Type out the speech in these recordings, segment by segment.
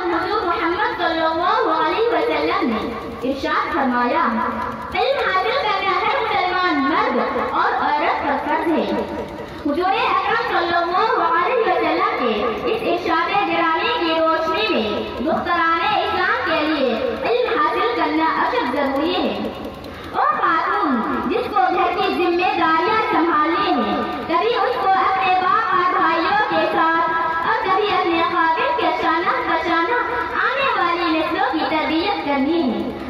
हजूर मोहम्मद सल्लल्लाहु अलैहि वसल्लम ने इरशाद फरमाया इल्म हासिल करना हर मुसलमान मर्द और औरत का फ़र्ज़ है। जो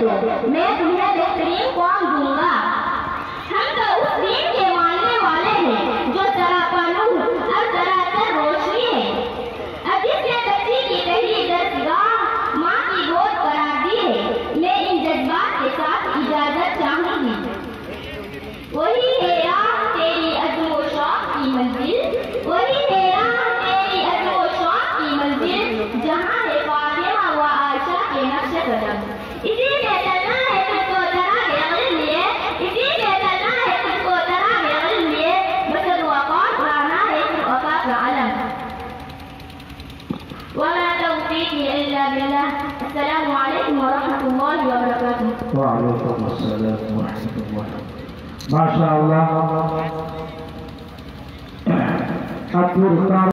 Man, توفيقي السلام عليكم ورحمة الله وبركاته. وعليكم السلام ورحمة الله. ما شاء الله.